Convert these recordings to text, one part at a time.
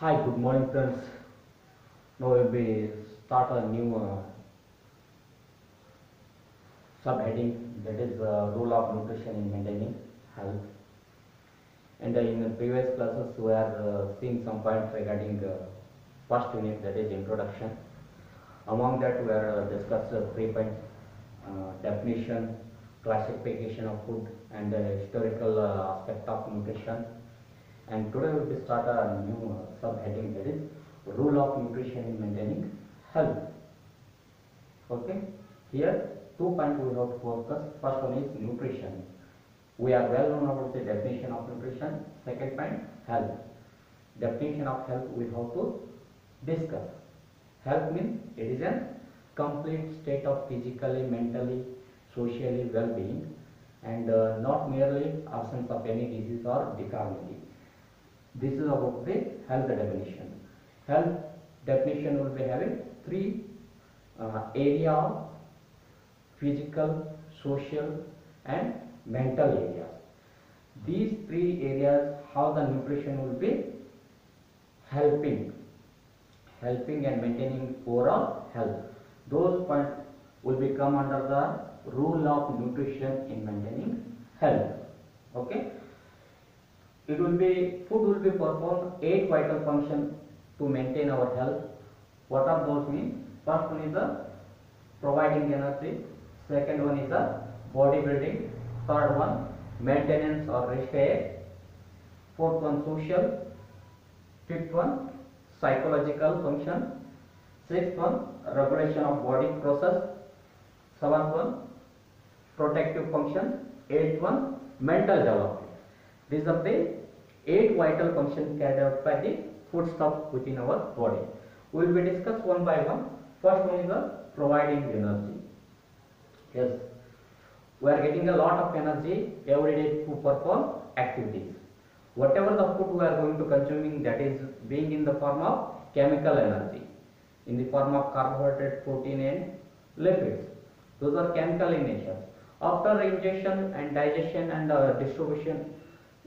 Hi, good morning friends. Now we will start a new uh, subheading that is uh, role of nutrition in maintaining health. And uh, in the previous classes we are uh, seeing some points regarding uh, first unit that is introduction. Among that we are uh, discussed three points definition, classification of food and historical aspect of nutrition and today we will start a new subheading that is role of nutrition in maintaining health. Okay, here two points we have to focus. First one is nutrition. We are well known about the definition of nutrition. Second point, health. Definition of health we have to discuss. Health means it is a complete state of physically, mentally, socially well-being and uh, not merely absence of any disease or deformity. This is about the health definition. Health definition will be having three uh, area of physical, social and mental areas. These three areas how the nutrition will be helping, helping and maintaining overall health. Those points will become under the rule of nutrition in maintaining health. Okay it will be food will be perform eight vital functions to maintain our health what are those means first one is the providing energy second one is the body building third one maintenance or repair fourth one social fifth one psychological function sixth one regulation of body process seventh one protective function eighth one mental development these are the eight vital functions carried out by the foodstuff within our body. We will be discussed one by one. First one is the providing energy. Yes, we are getting a lot of energy every day to perform activities. Whatever the food we are going to consuming that is being in the form of chemical energy, in the form of carbohydrate, protein and lipids. Those are chemical in nature. After ingestion and digestion and uh, distribution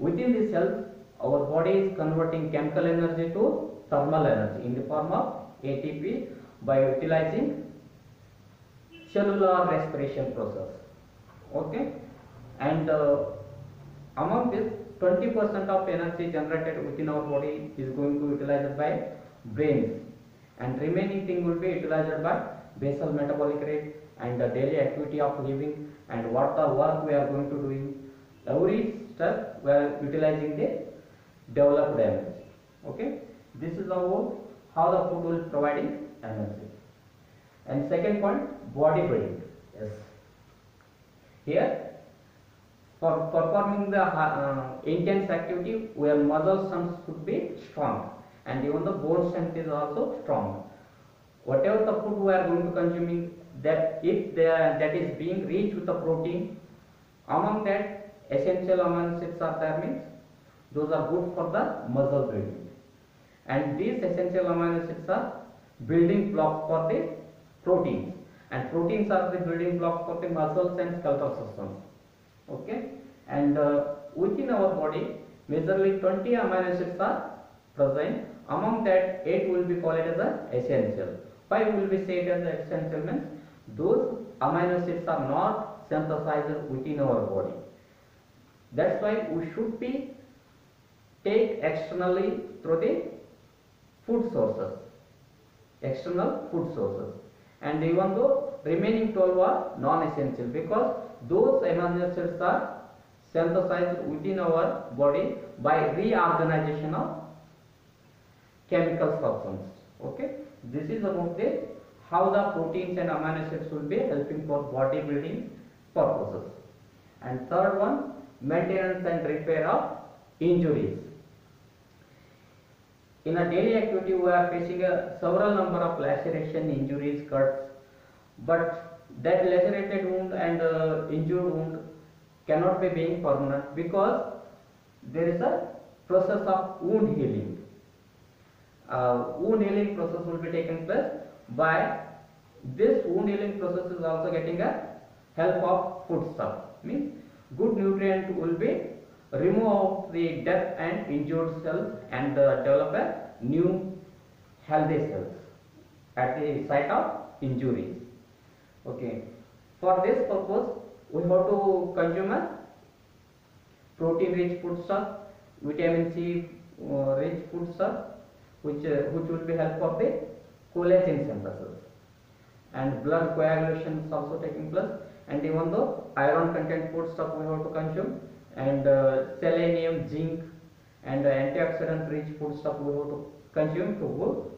within the cells our body is converting chemical energy to thermal energy in the form of ATP by utilizing cellular respiration process. Okay? And uh, among this 20% of energy generated within our body is going to be utilized by brains. And remaining thing will be utilized by basal metabolic rate and the daily activity of living and what the work we are going to doing every we are utilizing the developed energy okay? This is about how the food will providing energy and second point body building yes. Here for performing the uh, intense activity where muscle strength should be strong. And even the bone strength is also strong. Whatever the food we are going to consuming that if that is being rich with the protein among that essential amino acids are there means those are good for the muscle building. And these essential amino acids are building blocks for the proteins. And proteins are the building blocks for the muscles and skeletal systems. Okay? And uh, within our body majorly 20 amino acids are present. Among that 8 will be called as the essential. 5 will be said as the essential means those amino acids are not synthesized within our body that's why we should be take externally through the food sources. External food sources. And even though remaining 12 are non-essential because those amino acids are synthesized within our body by reorganization of chemical substance. Okay? This is about the how the proteins and amino acids will be helping for body building purposes. And third one maintenance and repair of injuries. In a daily activity we are facing a several number of laceration injuries cuts but that lacerated wound and uh, injured wound cannot be being permanent because there is a process of wound healing. Uh, wound healing process will be taken place by this wound healing process is also getting a help of food stuff. Means good nutrient will be remove out the dead and injured cells and develop a new healthy cells at the site of injuries. Okay. For this purpose, we have to consume a protein-rich foodstuff, vitamin C uh, rich foodstuff, which uh, which will be help for the collagen synthesis. And blood coagulation is also taking place. And even though iron content foodstuff we have to consume, and uh, selenium, zinc, and uh, antioxidant rich foodstuff we have to consume to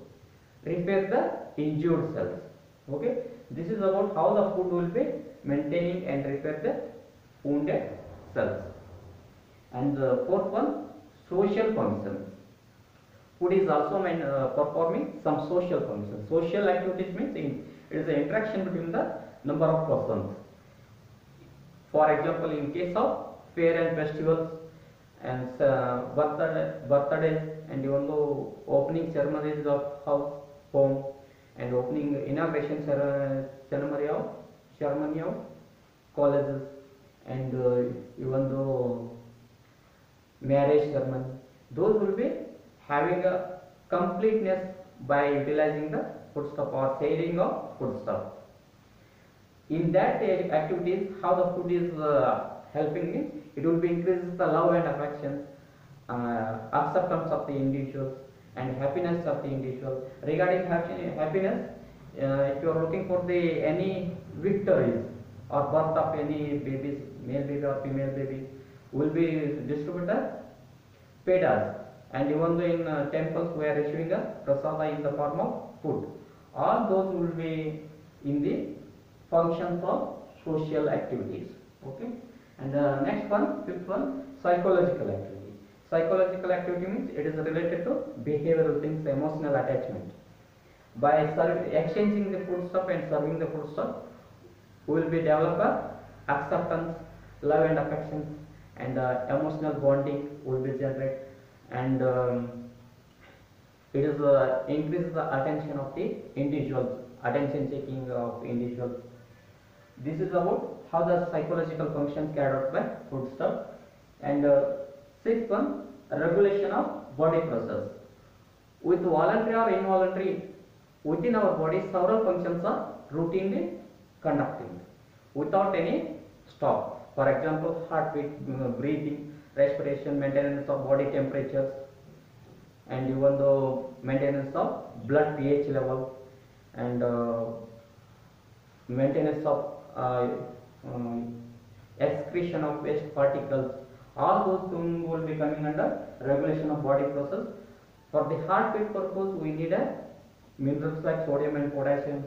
repair the injured cells. Okay, this is about how the food will be maintaining and repair the wounded cells. And the fourth one, social functions. Food is also uh, performing some social functions. Social activities means in, it is the interaction between the number of persons. For example, in case of fair and festivals and uh, birthday, birthdays and even though opening ceremonies of house, home and opening inauguration cere- ceremony of ceremony of colleges and uh, even though marriage ceremony, those will be having a completeness by utilizing the foodstuff or sharing of foodstuff. In that activities, how the food is uh, helping me, it will be increases the love and affection, uh, acceptance of the individuals and happiness of the individual. Regarding happiness, uh, if you are looking for the any victories or birth of any babies, male baby or female baby, will be distributed pedas and even though in uh, temples we are issuing a prasada in the form of food. All those will be in the functions for social activities. Okay. And the next one, fifth one, psychological activity. Psychological activity means it is related to behavioral things, emotional attachment. By exchanging the food stuff and serving the food stuff, we will be developer acceptance, love and affection, and uh, emotional bonding will be generated, and um, it is uh, increases the attention of the individuals, attention seeking of individuals. This is about how the psychological functions carried out by food stuff. And uh, sixth one, regulation of body process. With voluntary or involuntary, within our body, several functions are routinely conducting without any stop. For example, heartbeat, breathing, respiration, maintenance of body temperatures, and even the maintenance of blood pH level, and uh, maintenance of excretion of waste particles. All those things will be coming under regulation of body process. For the heartbeat purpose, we need a minerals like sodium and potassium.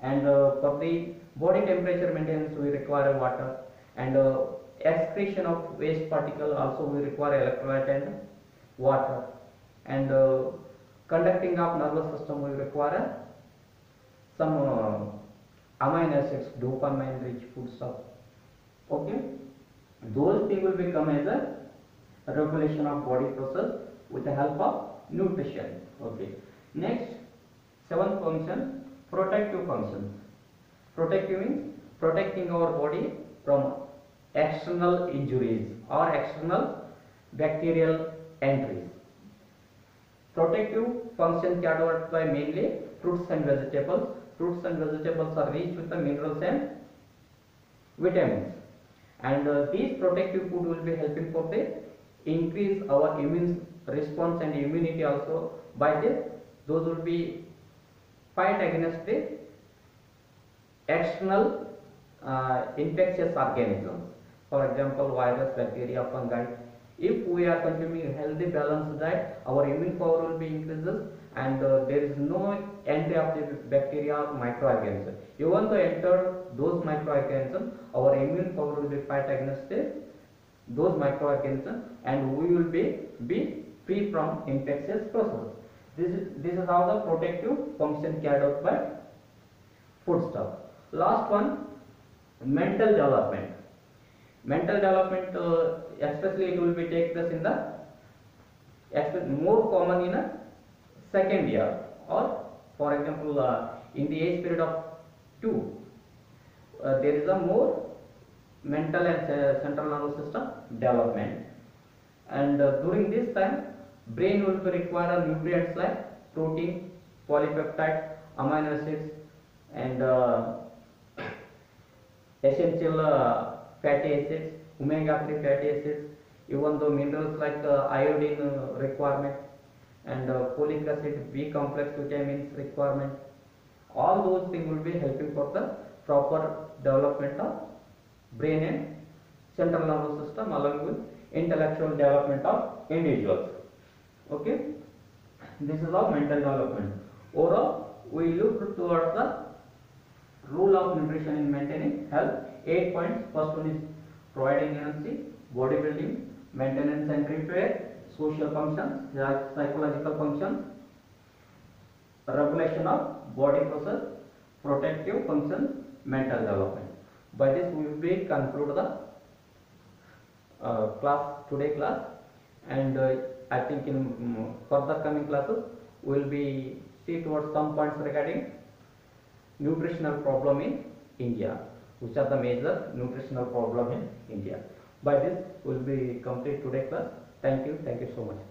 And uh, for the body temperature maintenance, we require water. And uh, excretion of waste particle also we require electrolyte and water. And uh, conducting of nervous system, we require some uh, amino acids, dopamine rich food stuff. Okay, those things will become as a regulation of body process with the help of nutrition. Okay, next seventh function protective function. Protective means protecting our body from external injuries or external bacterial entries. Protective function carried out by mainly fruits and vegetables. Fruits and vegetables are rich with the minerals and vitamins. And uh, these protective food will be helping for the increase our immune response and immunity also. By this, those will be fight against the external uh, infectious organisms. For example, virus, bacteria, fungi. If we are consuming a healthy balanced diet, our immune power will be increases and uh, there is no entry of the bacteria or microorganisms. Even though enter those microorganisms, our immune power will be fight against those microorganisms and we will be, be free from infectious process. This is, this is how the protective function carried out by food stuff. Last one, mental development. Mental development, uh, especially it will be take place in the more common in a second year or for example uh, in the age period of 2 uh, there is a more mental and uh, central nervous system development. And uh, during this time, brain will require nutrients like protein, polypeptide, amino acids, and uh, essential uh, fatty acids, omega-3 fatty acids, even though minerals like uh, iodine requirement and uh, folic acid, B complex vitamins requirement. All those things will be helping for the proper development of brain and central nervous system along with intellectual development of individuals. Okay, this is all mental development. Overall, we look towards the rule of nutrition in maintaining health. Eight points. First one is providing energy, bodybuilding, maintenance and repair, social functions, psychological functions, regulation of body process, protective functions, mental development. By this we will conclude the uh, class today class and uh, I think in mm, further coming classes we will be see towards some points regarding nutritional problem in India which are the major nutritional problem in India. By this we will be complete today class. Thank you. Thank you so much.